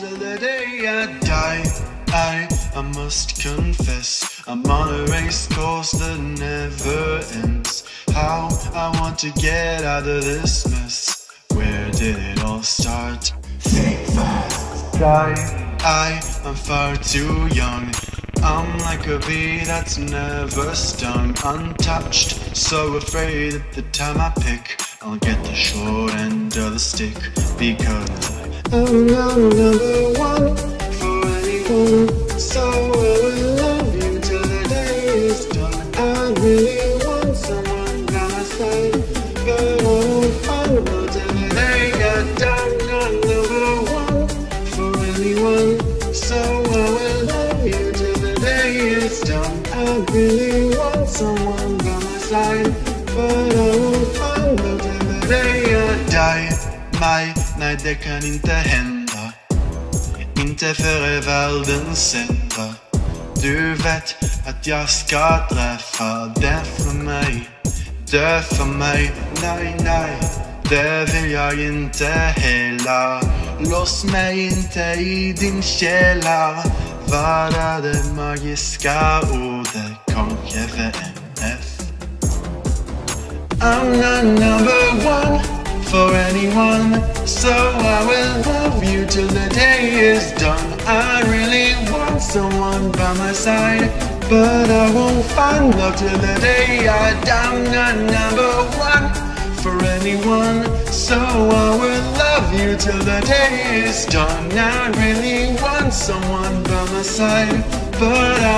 till the day. I die. I, I must confess, I'm on a race course that never ends. How I want to get out of this mess. Where did it all start? Think fast, die. I am far too young. I'm like a bee that's never stung, untouched. So afraid that the time I pick, I'll get the short end of the stick because I'm not number one for anyone. So I will love you till the day is done. I really It's done. I really want someone by my side, but I won't find out till the day I die. my, nej det kan inte hända. Inte före världens ända. Du vet att jag ska träffa den för mig. Dö för mig, nej, nej. Det vill jag inte hela. Lås mig inte i din källa. Det ordet? I'm not number one for anyone, so I will love you till the day is done. I really want someone by my side, but I won't find love till the day I die. I'm not number one for anyone, so I will love you till the day is done. I really want someone by my side, but I